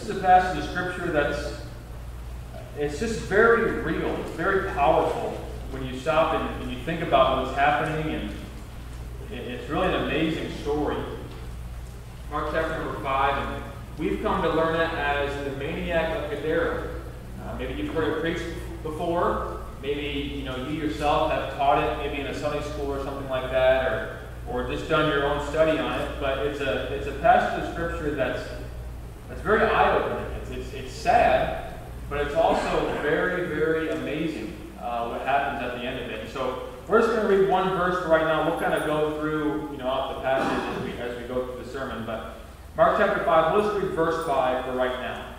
This is a passage of scripture that's it's just very real. It's very powerful when you stop and, and you think about what's happening, and it, it's really an amazing story. Mark chapter number five, and we've come to learn it as the maniac of Gadara. Uh, maybe you've heard it preached before. Maybe you know you yourself have taught it, maybe in a Sunday school or something like that, or or just done your own study on it. But it's a it's a passage of scripture that's that's very eye-opening. It's, it's, it's sad, but it's also very, very amazing uh, what happens at the end of it. So we're just going to read one verse for right now. We'll kind of go through, you know, off the passage as we, as we go through the sermon. But Mark chapter 5, let's read verse 5 for right now.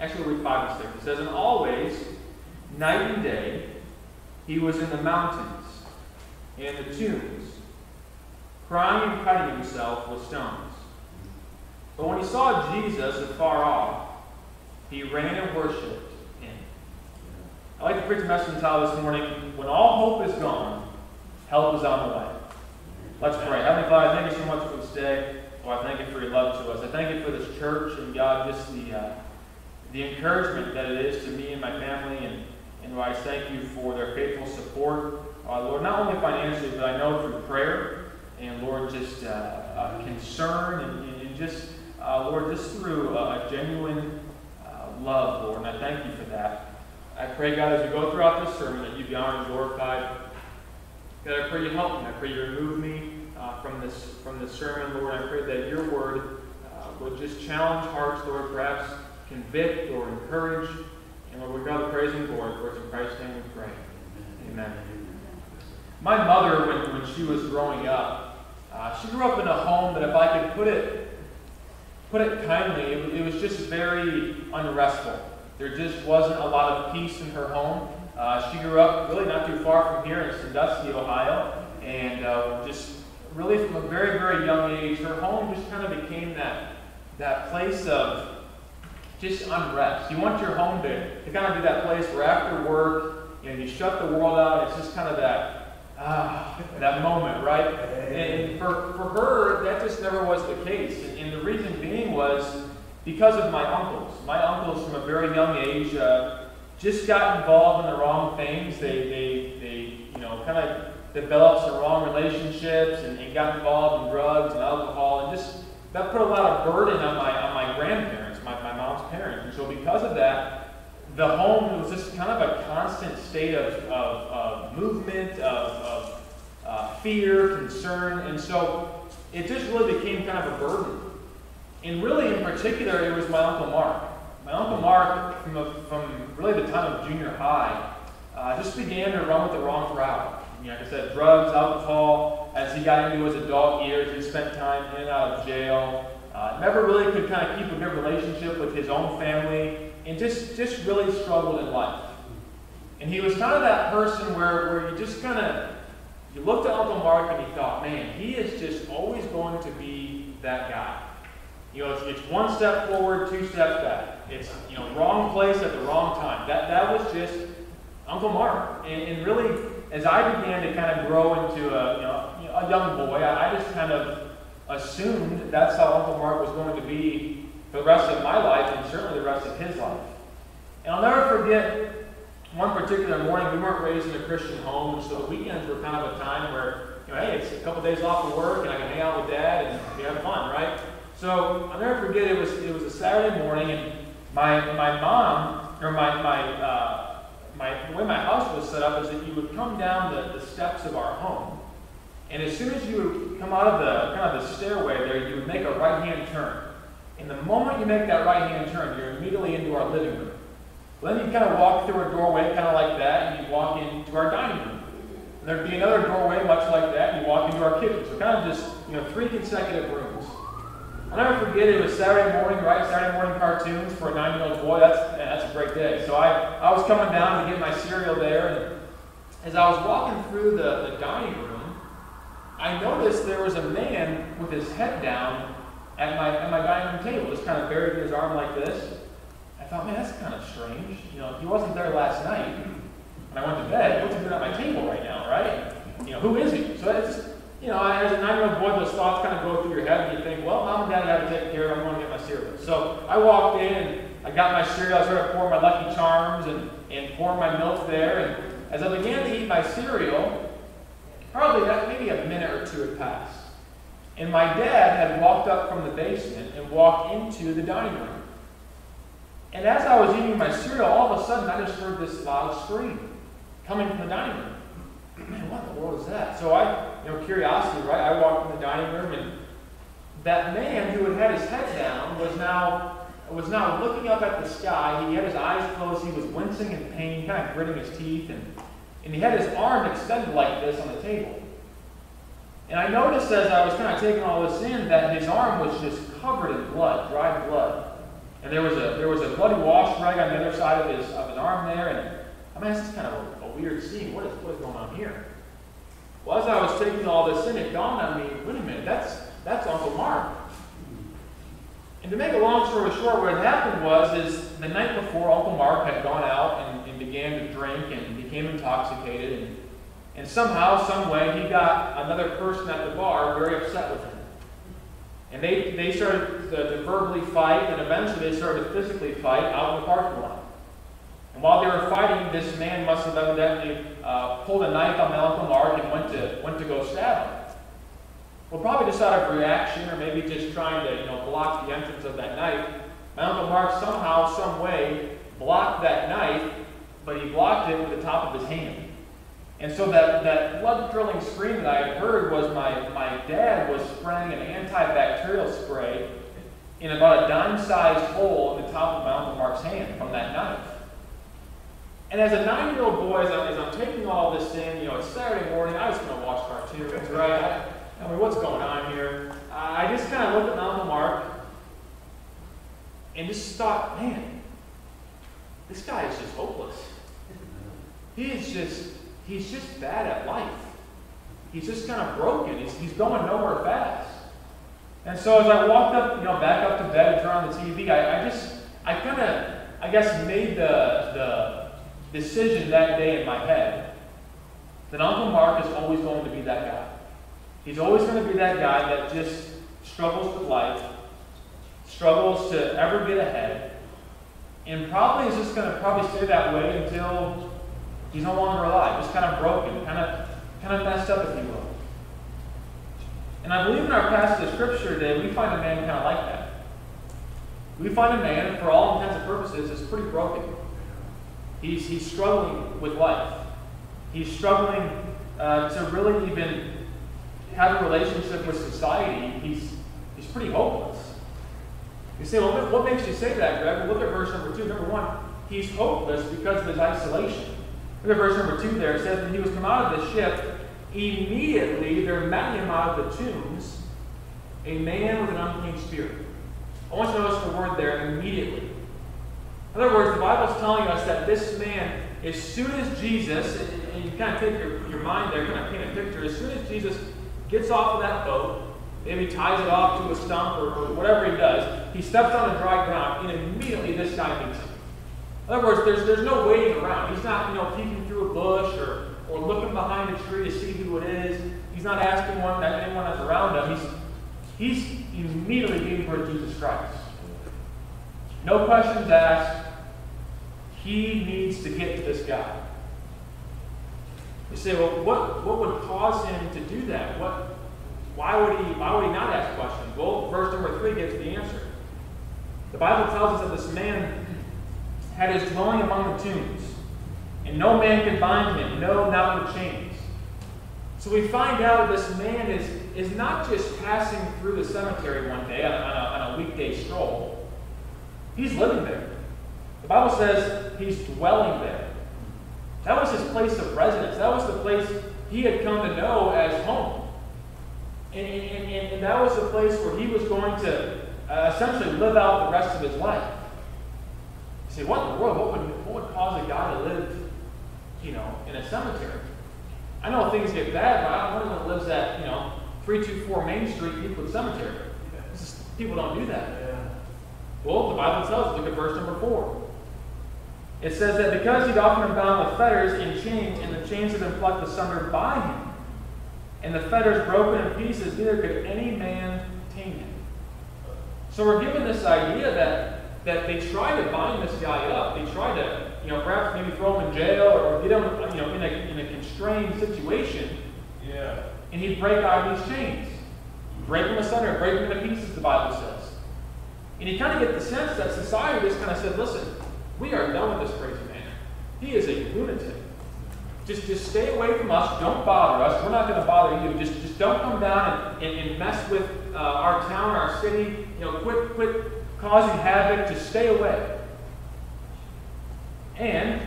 Actually, we'll read 5 and 6. It says, And always, night and day, he was in the mountains and the tombs, crying and cutting himself with stones. But when he saw Jesus afar off, he ran and worshipped him. I like to preach a message entitled this morning, When All Hope is Gone, Help is on the Way. Let's pray. Heavenly Father, thank you so much for this day. Lord, I thank you for your love to us. I thank you for this church and God, just the, uh, the encouragement that it is to me and my family. And, and Lord, I thank you for their faithful support. Uh, Lord, not only financially, but I know through prayer and Lord, just uh, uh concern and, and just uh, Lord, just through a, a genuine uh, love, Lord, and I thank you for that. I pray, God, as we go throughout this sermon, that you be honored and glorified. God, I pray you help me. I pray you remove me uh, from this from this sermon, Lord. I pray that your word uh, would just challenge hearts, Lord, perhaps convict or encourage. And Lord, we got the praise and glory for it. In Christ's name we pray. Amen. My mother, when, when she was growing up, uh, she grew up in a home that if I could put it put it kindly, it, was just very unrestful. There just wasn't a lot of peace in her home. Uh, she grew up really not too far from here in Sandusky, Ohio, and uh, just really from a very, very young age, her home just kind of became that, that place of just unrest. You want your home to, to kind of be that place where after work, you know, you shut the world out. It's just kind of that ah, that moment, right? And for, for her, that just never was the case. And, and the reason was because of my uncles. My uncles, from a very young age, uh, just got involved in the wrong things. They, they, they you know, kind of developed some wrong relationships and, and got involved in drugs and alcohol. And just that put a lot of burden on my, on my grandparents, my, my mom's parents. And so because of that, the home was just kind of a constant state of, of, of movement, of, of uh, fear, concern, and so it just really became kind of a burden. And really, in particular, it was my Uncle Mark. My Uncle Mark, from, a, from really the time of junior high, uh, just began to run with the wrong crowd. You know, like I said, drugs, alcohol. As he got into his adult years, he spent time in and out of jail. Uh, never really could kind of keep a good relationship with his own family and just, just really struggled in life. And he was kind of that person where, where you just kind of, you looked at Uncle Mark and you thought, man, he is just always going to be that guy. You know, it's, it's one step forward, two steps back. It's, you know, wrong place at the wrong time. That, that was just Uncle Mark. And, and really, as I began to kind of grow into a, you know, a young boy, I, I just kind of assumed that's how Uncle Mark was going to be for the rest of my life and certainly the rest of his life. And I'll never forget one particular morning, we weren't raised in a Christian home, and so the weekends were kind of a time where, you know, hey, it's a couple days off of work and I can hang out with dad and we have fun, right? So I'll never forget it was it was a Saturday morning and my my mom or my my uh, my the way my house was set up is that you would come down the, the steps of our home. And as soon as you would come out of the kind of the stairway there, you would make a right hand turn. And the moment you make that right hand turn, you're immediately into our living room. Well, then you kind of walk through a doorway, kind of like that, and you walk into our dining room. And there'd be another doorway, much like that, and you walk into our kitchen. So kind of just, you know, three consecutive rooms. I'll never forget it was Saturday morning, right? Saturday morning cartoons for a nine-year-old boy. That's that's a great day. So I, I was coming down to get my cereal there, and as I was walking through the, the dining room, I noticed there was a man with his head down at my, at my dining room table, just kind of buried in his arm like this. I thought, man, that's kind of strange. You know, he wasn't there last night. When I went to bed, what's he doing at my table right now, right? You know, who is he? So it's, you know, as a nine-year-old boy, those thoughts kind of go through your head, and you think, well, mom and dad have to take care of. I'm going to get my cereal. So I walked in and I got my cereal, I started pouring my Lucky Charms and, and pouring my milk there. And as I began to eat my cereal, probably that, maybe a minute or two had passed. And my dad had walked up from the basement and walked into the dining room. And as I was eating my cereal, all of a sudden I just heard this loud scream coming from the dining room. Man, what in the world is that? So I, you know, curiosity, right? I walked in the dining room and that man who had had his head down was now was now looking up at the sky. He had his eyes closed. He was wincing in pain, kind of gritting his teeth, and, and he had his arm extended like this on the table. And I noticed as I was kind of taking all this in that his arm was just covered in blood, dried blood. And there was a there was a bloody wash rag on the other side of his of his arm there, and I mean this is kind of a, a weird scene. What is what is going on here? Well, as I was taking all this in, it dawned on me, wait a minute, that's that's Uncle Mark. And to make a long story short, what happened was is the night before Uncle Mark had gone out and, and began to drink and became intoxicated and, and somehow, some way, he got another person at the bar very upset with him. And they, they started to verbally fight, and eventually they started to physically fight out in the parking lot. And while they were fighting, this man must have evidently uh, pulled a knife on Uncle Mark and went to, went to go stab him. Well, probably just out of reaction, or maybe just trying to, you know, block the entrance of that knife, Uncle Mark somehow, some way, blocked that knife, but he blocked it with the top of his hand. And so that, that blood-drilling scream that I had heard was my, my dad was spraying an antibacterial spray in about a dime-sized hole in the top of Uncle Mark's hand from that knife. And as a nine-year-old boy, as, I, as I'm taking all this in, you know, it's Saturday morning, I was going to watch cartoons, right? I, I mean, what's going on here? I just kind of looked at Uncle Mark and just thought, man, this guy is just hopeless. He is just he's just bad at life. He's just kind of broken. He's, he's going nowhere fast. And so as I walked up, you know, back up to bed and turned on the TV, I, I just, I kind of, I guess, made the, the decision that day in my head that Uncle Mark is always going to be that guy. He's always going to be that guy that just struggles with life, struggles to ever get ahead, and probably is just going to probably stay that way until He's no longer alive. Just kind of broken, kind of, kind of messed up, if you will. And I believe in our passage of Scripture today, we find a man kind of like that. We find a man, for all intents and purposes, is pretty broken. He's, he's struggling with life. He's struggling uh, to really even have a relationship with society. He's, he's pretty hopeless. You say, well, what makes you say that, Greg? Look at verse number two. Number one, he's hopeless because of his isolation. Look at verse number 2 there. It says, When he was come out of the ship, immediately there met him out of the tombs a man with an unclean spirit. I want you to notice the word there, immediately. In other words, the Bible is telling us that this man, as soon as Jesus, and you kind of take your, your mind there, kind of paint a picture, as soon as Jesus gets off of that boat, maybe ties it off to a stump or, or whatever he does, he steps on the dry ground, and immediately this guy meets him. In other words, there's, there's no waiting around. He's not, you know, peeking through a bush or, or looking behind a tree to see who it is. He's not asking one that anyone that's around him. He's, he's immediately birth to Jesus Christ. No questions asked. He needs to get to this guy. You say, well, what, what would cause him to do that? What, why, would he, why would he not ask questions? Well, verse number 3 gets the answer. The Bible tells us that this man had his dwelling among the tombs, and no man could bind him, no, not with chains. So we find out that this man is, is not just passing through the cemetery one day on a, on a weekday stroll, he's living there. The Bible says he's dwelling there. That was his place of residence. That was the place he had come to know as home. And, and, and, and that was the place where he was going to uh, essentially live out the rest of his life You say, what in the world? What would, what would cause a guy to live, you know, in a cemetery? I know things get bad, but I don't know who lives at, you know, 324 Main Street, Euclid Cemetery. Just, people don't do that. Yeah. Well, the Bible tells us, look at verse number 4. It says that because he'd often been bound with fetters and chains, and the chains had been plucked asunder by him, and the fetters broken in pieces, neither could any man tame him. So we're given this idea that that they tried to bind this guy up. They tried to, you know, perhaps maybe throw him in jail or get him, you know, in a, in a constrained situation. Yeah. And he'd break out of these chains. Break them asunder, break them into pieces, the Bible says. And you kind of get the sense that society just kind of said, listen, we are done with this crazy man. He is a lunatic. Just, just stay away from us. Don't bother us. We're not going to bother you. Just, just don't come down and, and, and mess with uh, our town, our city. You know, quit, quit causing havoc. Just stay away. And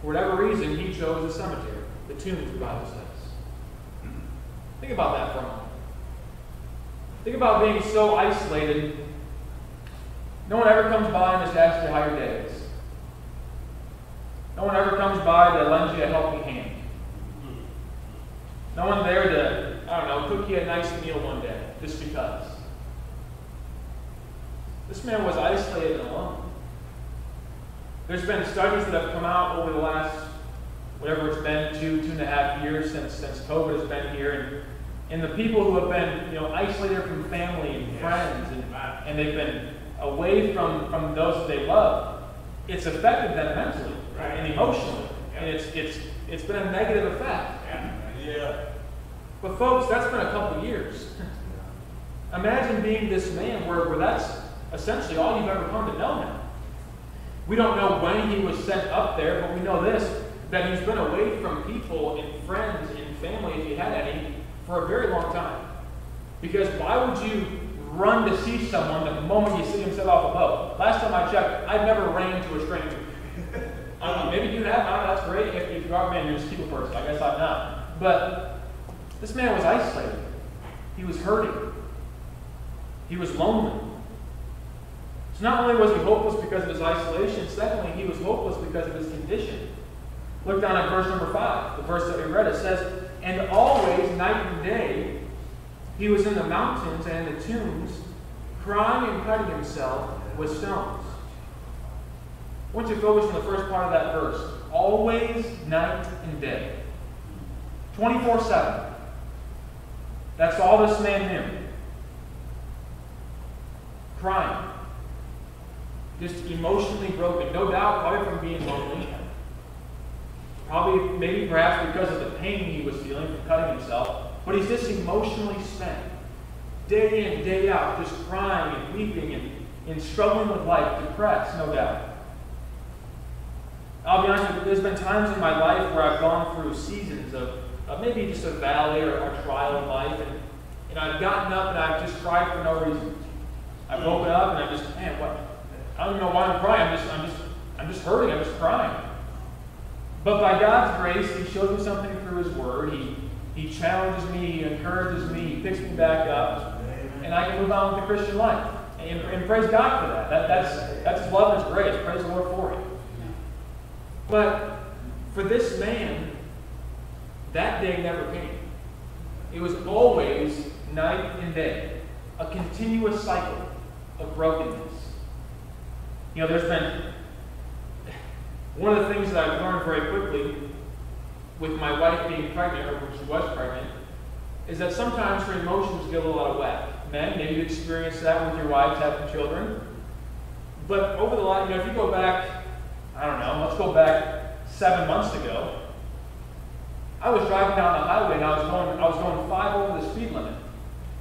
for whatever reason, he chose the cemetery, the tombs, the Bible says. Think about that for a moment. Think about being so isolated. No one ever comes by and just asks you how your day is. No one ever comes by to lend you a helping hand. No one there to, I don't know, cook you a nice meal one day, just because. This man was isolated and alone. There's been studies that have come out over the last, whatever it's been, two, two and a half years since, since COVID has been here. And, and the people who have been, you know, isolated from family and friends, and, and they've been away from, from those that they love, it's affected them mentally Right. and emotionally. Yeah. And it's, it's, it's been a negative effect. Yeah. But folks, that's been a couple of years. Imagine being this man where, where that's essentially all you've ever come to know him. We don't know when he was sent up there, but we know this that he's been away from people and friends and family, if he had any, for a very long time. Because why would you run to see someone the moment you see him set off a boat? Last time I checked, I've never ran to a stranger. I don't know, maybe you have, I don't know, that's great. If, if you are, a man, you're a people person. I guess I'm not. But this man was isolated. He was hurting. He was lonely. So not only was he hopeless because of his isolation, secondly, he was hopeless because of his condition. Look down at verse number 5, the verse that we read. It says, And always, night and day, he was in the mountains and the tombs, crying and cutting himself with stones. I want you to focus on the first part of that verse. Always, night and day. 24 7. That's all this man knew. Crying. Just emotionally broken. No doubt, probably from being lonely. Probably, maybe perhaps because of the pain he was feeling from cutting himself. But he's just emotionally spent. Day in, day out, just crying and weeping and, and struggling with life, depressed, no doubt. I'll be honest with you, there's been times in my life where I've gone through seasons of, of maybe just a valley or a trial in life, and, and I've gotten up and I've just cried for no reason. I've hmm. woken up and I'm just, man, what? I don't even know why I'm crying. I'm just, I'm just, I'm just hurting. I'm just crying. But by God's grace, He shows me something through His Word. He, he challenges me, He encourages me, He picks me back up, and I can move on with the Christian life. And, and praise God for that. that that's, that's His love and His grace. Praise the Lord for it. But for this man, that day never came. It was always night and day, a continuous cycle of brokenness. You know, there's been one of the things that I've learned very quickly with my wife being pregnant, or when she was pregnant, is that sometimes her emotions get a lot of whack. Men, maybe you experience that with your wives having children. But over the line, you know, if you go back, I don't know, let's go back seven months ago. I was driving down the highway and I was going, I was going five over the speed limit.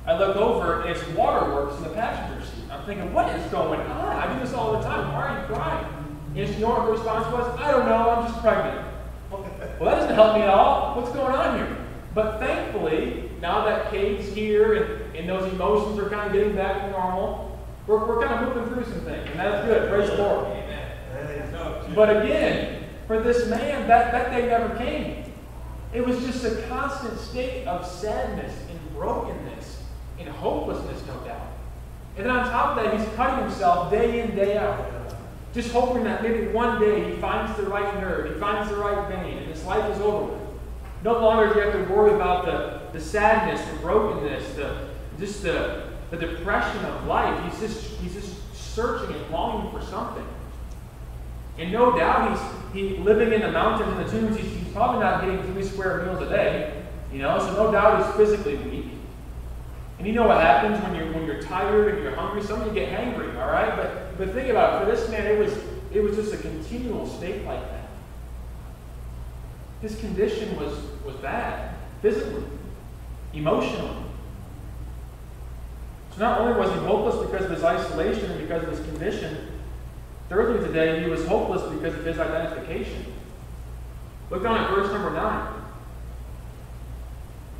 I look over and it's waterworks in the passenger seat. I'm thinking, what is going on? I do this all the time. Why are you crying? And you know what her response was? I don't know, I'm just pregnant. Well, that doesn't help me at all. What's going on here? But thankfully, now that Kate's here and, and those emotions are kind of getting back to normal, we're, we're kind of moving through some things. And that's good. Praise the Lord. But again, for this man, that, that day never came. It was just a constant state of sadness and brokenness and hopelessness, no doubt. And then on top of that, he's cutting himself day in, day out. Just hoping that maybe one day he finds the right nerve, he finds the right vein, and his life is over with. No longer do you have to worry about the, the sadness, the brokenness, the just the, the depression of life. He's just he's just searching and longing for something. And no doubt he's he living in the mountains and the tombs, he's, he's probably not getting three square meals a day. You know, so no doubt he's physically weak. And you know what happens when you're when you're tired and you're hungry? Some of you get hangry, all right? But but think about it. For this man, it was it was just a continual state like that. His condition was was bad, physically, emotionally. So not only was he hopeless because of his isolation and because of his condition, thirdly today he was hopeless because of his identification. Look down at verse number 9.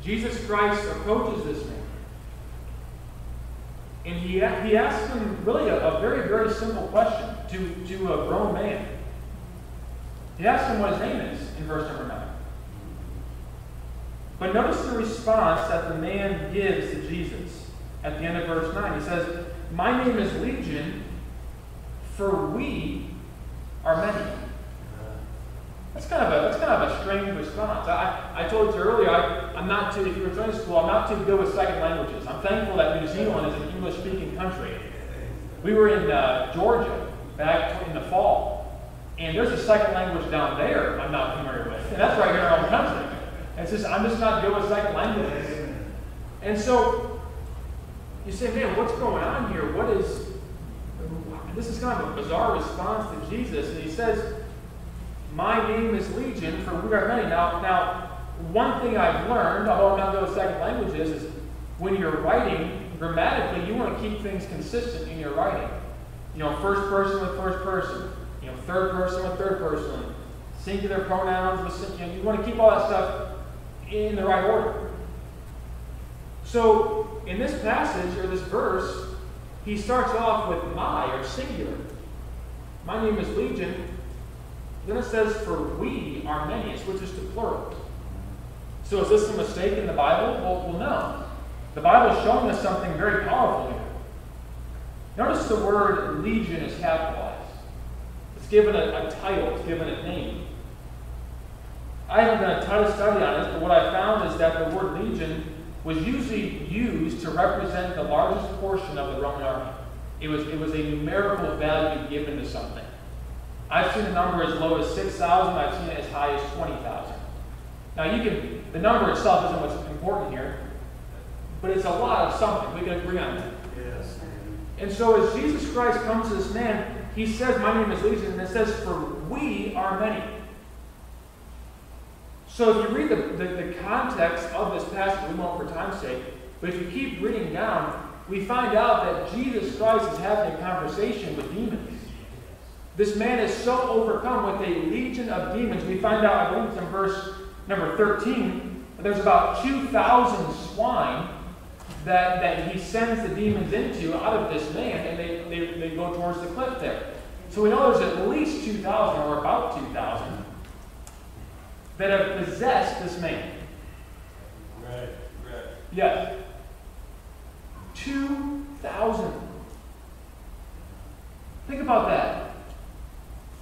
Jesus Christ approaches this man. And he, he asks him really a, a very, very simple question to, to a grown man. He asks him what his name is in verse number 9. But notice the response that the man gives to Jesus at the end of verse 9. He says, My name is Legion, for we are many. That's kind of a that's kind of a strange response. I, I told you earlier, I, I'm not too if you were joining school, I'm not too good with second languages. I'm thankful that New Zealand is an English speaking country. We were in uh, Georgia back in the fall, and there's a second language down there I'm not familiar with. And that's right here in our own country. And it's just I'm just not good with second languages. And so you say, man, what's going on here? What is this is kind of a bizarre response to Jesus, and he says, my name is Legion, for we are many. Now, now, one thing I've learned, although I'm not good with second languages, is when you're writing, grammatically, you want to keep things consistent in your writing. You know, first person with first person. You know, third person with third person. Singular pronouns with, know, you want to keep all that stuff in the right order. So, in this passage, or this verse, he starts off with my, or singular. My name is Legion, then it says, for we are many. It switches to plural. So is this a mistake in the Bible? Well, well no. The Bible is showing us something very powerful here. Notice the word legion is capitalized. It's given a, a title, it's given a name. I haven't done a ton of study on this, but what I found is that the word legion was usually used to represent the largest portion of the Roman army. It was, it was a numerical value given to something. I've seen a number as low as 6,000. I've seen it as high as 20,000. Now, you can, the number itself isn't what's important here, but it's a lot of something. We can agree on that. Yes. And so, as Jesus Christ comes to this man, he says, My name is Legion, and it says, For we are many. So, if you read the, the, the context of this passage, we won't for time's sake, but if you keep reading down, we find out that Jesus Christ is having a conversation with demons. This man is so overcome with a legion of demons. We find out, I believe it's in verse number 13, there's about 2,000 swine that, that he sends the demons into out of this man, and they, they, they go towards the cliff there. So we know there's at least 2,000, or about 2,000, that have possessed this man. Right, right. Yes. 2,000. Think about that.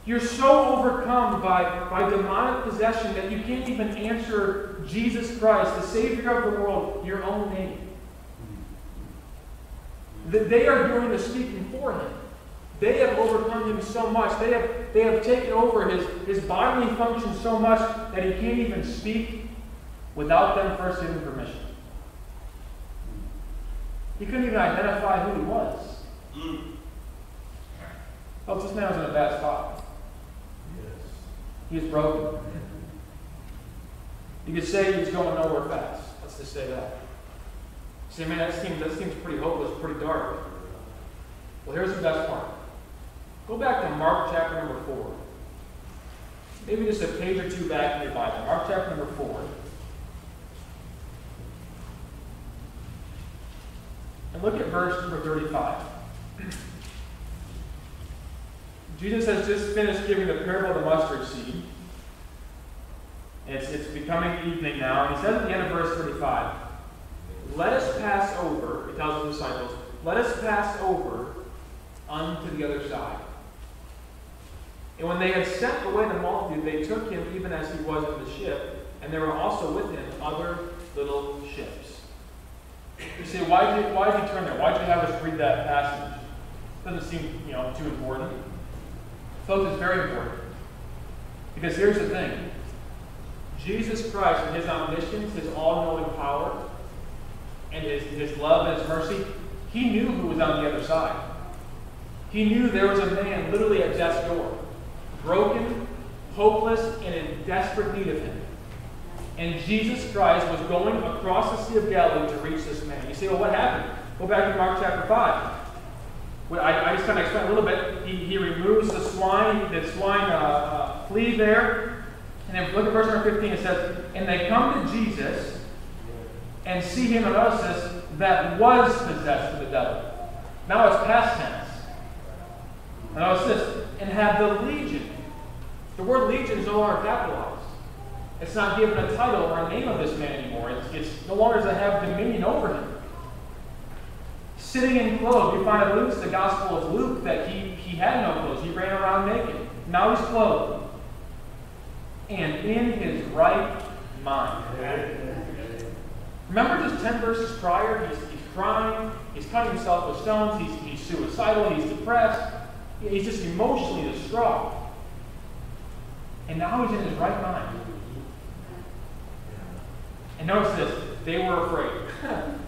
You're so overcome by, by demonic possession that you can't even answer Jesus Christ, the Savior of the world, your own name. That they are doing the speaking for him. They have overcome him so much. They have, they have taken over his, his bodily function so much that he can't even speak without them first giving permission. He couldn't even identify who he was. Mm. Oh, this man was in a bad spot. He is broken. You could say he's going nowhere fast. Let's just say that. say, man, that seems, that seems pretty hopeless, pretty dark. Well, here's the best part. Go back to Mark chapter number 4. Maybe just a page or two back in your Bible. Mark chapter number 4. And look at verse number 35. Jesus has just finished giving the parable of the mustard seed. It's, it's becoming evening now, and he says at the end of verse 35, Let us pass over, he tells the disciples, let us pass over unto the other side. And when they had sent away the multitude, they took him even as he was in the ship, and there were also with him other little ships. You say, why did, why did you turn there? Why did you have us read that passage? Doesn't seem, you know, too important. Folks, it's very important. Because here's the thing Jesus Christ, in his omniscience, his all knowing power, and his, his love and his mercy, he knew who was on the other side. He knew there was a man literally at death's door, broken, hopeless, and in desperate need of him. And Jesus Christ was going across the Sea of Galilee to reach this man. You say, well, what happened? Go back to Mark chapter 5. Well, I, I, just kind of explain a little bit. He, he removes the swine, the swine uh, uh, flee there. And then look at verse number 15. It says, And they come to Jesus and see him, and notice this, that was possessed with the devil. Now it's past tense. And notice this, and have the legion. The word legion is no longer capitalized. It's not given a title or a name of this man anymore. It's, it's no longer does it have dominion over him. Sitting in clothes, we find in Luke's the Gospel of Luke that he, he had no clothes. He ran around naked. Now he's clothed. And in his right mind. Remember just 10 verses prior? He's, he's crying, he's cutting himself with stones, he's, he's suicidal, he's depressed, he's just emotionally distraught. And now he's in his right mind. And notice this, they were afraid.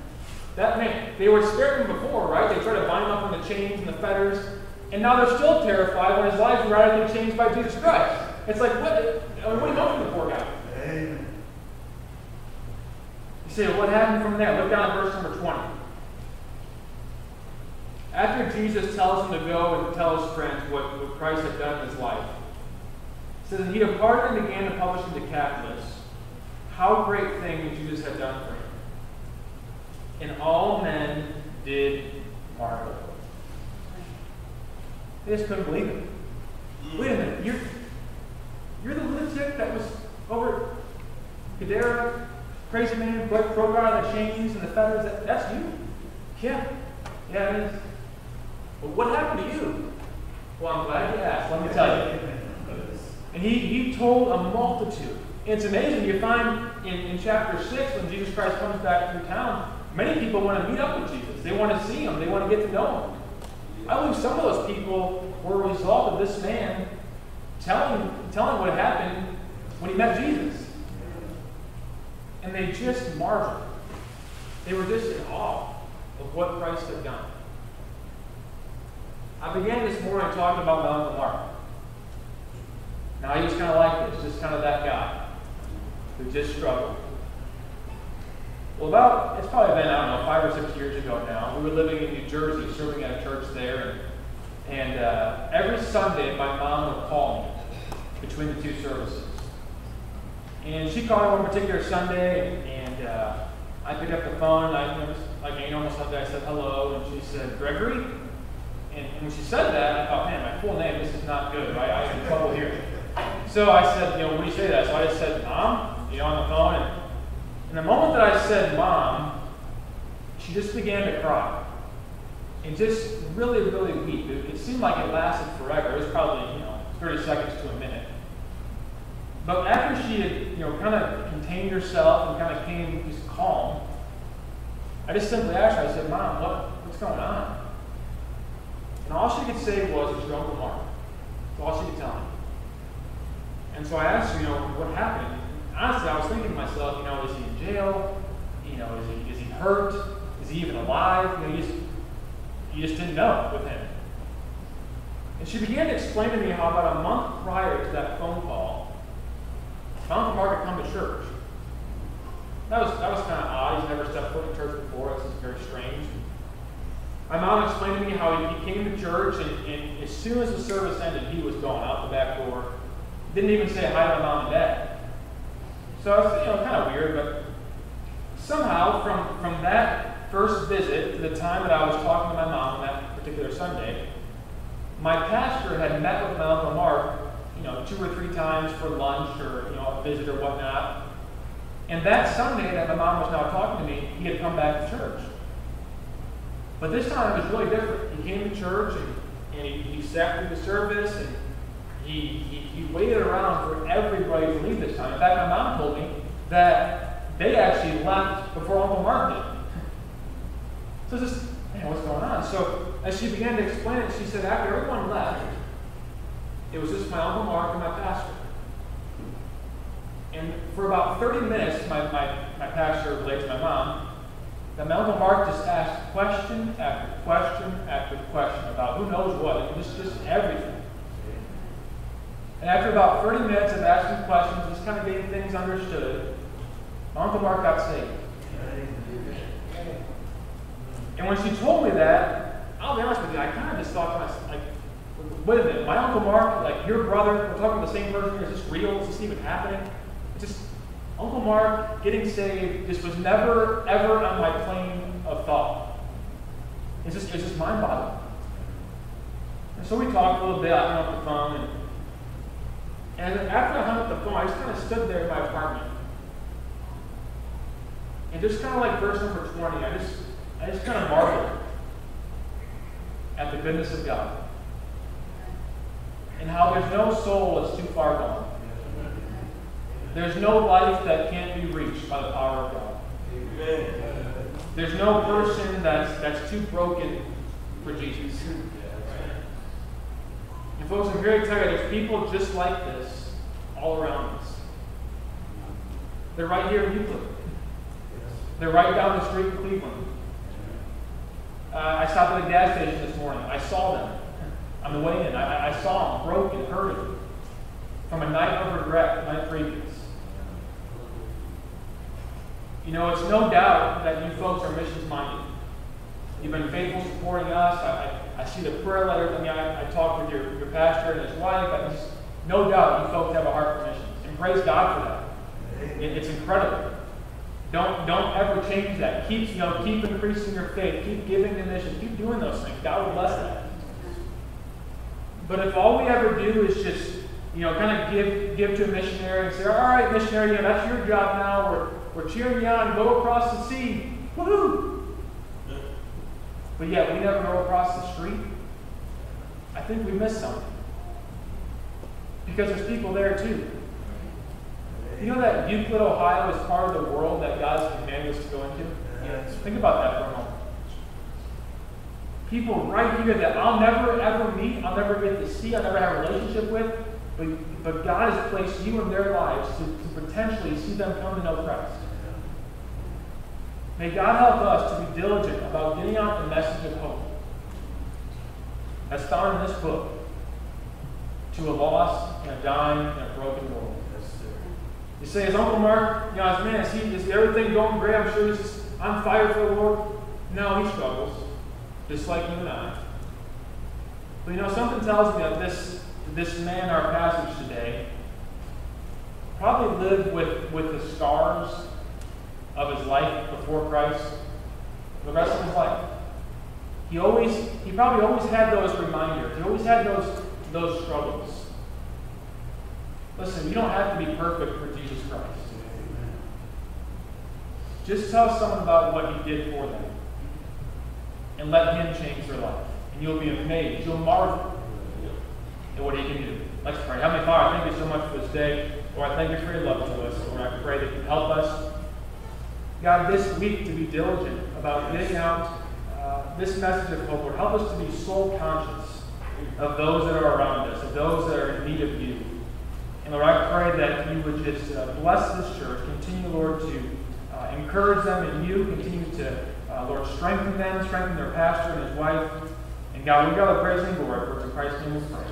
that man, they were scared him before, right? They tried to bind him up in the chains and the fetters. And now they're still terrified when his life is radically changed by Jesus Christ. It's like, what, I mean, what do you know from the poor guy? Amen. You say, what happened from there? Look down at verse number 20. After Jesus tells him to go and tell his friends what, what Christ had done in his life, it says, he departed and began to publish in the Decapolis how great things Jesus had done for him. And all men did marvel. They just couldn't believe it. Wait a minute, you're, you're the lunatic that was over Gadara, crazy man, broke of the chains and the fetters. That, that's you. Yeah, yeah, it is. But what happened to you? Well, I'm glad you asked. Let me tell you. And he, he told a multitude it's amazing. You find in, in chapter 6, when Jesus Christ comes back through town, many people want to meet up with Jesus. They want to see him, they want to get to know him. I believe some of those people were a result of this man telling, telling what happened when he met Jesus. And they just marveled. They were just in awe of what Christ had done. I began this morning talking about Uncle Mark. Now, he was kind of like this, just kind of that guy who just struggled. Well, about, it's probably been, I don't know, five or six years ago now. We were living in New Jersey, serving at a church there. And, and uh, every Sunday, my mom would call me between the two services. And she called me one particular Sunday, and uh, I picked up the phone, and I, was, like any normal Sunday, I said hello, and she said, Gregory? And, when she said that, I thought, man, my full name, this is not good, right? I am in trouble here. So I said, you know, when you say that? So I just said, Mom? you know, on the phone. And, and the moment that I said mom, she just began to cry. And just really, really weep. It, it seemed like it lasted forever. It was probably, you know, 30 seconds to a minute. But after she had, you know, kind of contained herself and kind of came just calm, I just simply asked her, I said, Mom, what, what's going on? And all she could say was, it's your Uncle Mark. That's all she could tell me. And so I asked her, you know, what happened? Honestly, I was thinking to myself, you know, is he in jail? You know, is he, is he hurt? Is he even alive? You know, you just, you just didn't know with him. And she began to explain to me how about a month prior to that phone call, Uncle Mark had come to church. That was, that was kind of odd. He's never stepped foot in church before. This is very strange. My mom explained to me how he, he came to church, and, and as soon as the service ended, he was gone out the back door. Didn't even say hi to my mom and dad. So it's you know kind of weird, but somehow from from that first visit to the time that I was talking to my mom on that particular Sunday, my pastor had met with my uncle Mark, you know, two or three times for lunch or you know a visit or whatnot. And that Sunday that my mom was now talking to me, he had come back to church. But this time it was really different. He came to church and, and he, he sat through the service and he, he, he waited around for everybody to leave this time. In fact, my mom told me that they actually left before Uncle Mark did. So just, man, what's going on? So as she began to explain it, she said, after everyone left, it was just my Uncle Mark and my pastor. And for about 30 minutes, my, my, my pastor relayed to my mom, that my Uncle Mark just asked question after question after question about who knows what, just, just everything. And after about 30 minutes of asking questions, just kind of getting things understood, my Uncle Mark got saved. And when she told me that, I'll be honest with you, I kind of just thought to myself, like, wait a minute, my Uncle Mark, like your brother, we're talking about the same person, is this real? Is this even happening? Just, Uncle Mark getting saved just was never, ever on my plane of thought. It's just, it's just mind boggling. And so we talked a little bit, I hung up the phone, and, and after I hung up the phone, I just kind of stood there in my apartment. And just kind of like verse number 20, I just, I just kind of marveled at the goodness of God. And how there's no soul that's too far gone. There's no life that can't be reached by the power of God. There's no person that's, that's too broken for Jesus. Folks, I'm very tired. There's people just like this all around us. They're right here in Euclid. They're right down the street in Cleveland. Uh, I stopped at a gas station this morning. I saw them on the way in. I, I saw them broken, hurting from a night of regret the night previous. You know, it's no doubt that you folks are missions minded. You've been faithful supporting us. I, I, see the prayer letters. I mean, I, I talked with your, your pastor and his wife. I just, no doubt you folks have a heart for missions. And praise God for that. It, it's incredible. Don't, don't ever change that. Keep, you know, keep increasing your faith. Keep giving to missions. Keep doing those things. God will bless that. But if all we ever do is just, you know, kind of give, give to a missionary and say, all right, missionary, you know, that's your job now. We're, we're cheering you on. Go across the sea. Woohoo! But yet we never go across the street. I think we missed something. Because there's people there too. You know that Euclid, Ohio is part of the world that God's commanded us to go into? Think about that for a moment. People right here that I'll never ever meet, I'll never get to see, I'll never have a relationship with, but, but God has placed you in their lives to, to potentially see them come to know Christ. May God help us to be diligent about getting out the message of hope that's found in this book to a lost and a dying and a broken world. You say, is Uncle Mark, you know, as man, is, he, is everything going great? I'm sure he's just on fire for the Lord. No, he struggles, just like you and I. But you know, something tells me that this, this man, our passage today, probably lived with, with the scars of his life before Christ the rest of his life. He always, he probably always had those reminders. He always had those, those struggles. Listen, you don't have to be perfect for Jesus Christ. Just tell someone about what he did for them. And let him change their life. And you'll be amazed. You'll marvel at what he can do. Let's pray. Heavenly Father, thank you so much for this day. Lord, I thank you for your love to us. Lord, I pray that you help us, God, this week to be diligent about getting out uh, this message of hope. Lord, help us to be soul conscious of those that are around us, of those that are in need of you. And Lord, I pray that you would just uh, bless this church. Continue, Lord, to uh, encourage them in you. Continue to, uh, Lord, strengthen them, strengthen their pastor and his wife. And God, we got to praise and glory for it's in Christ's name we pray.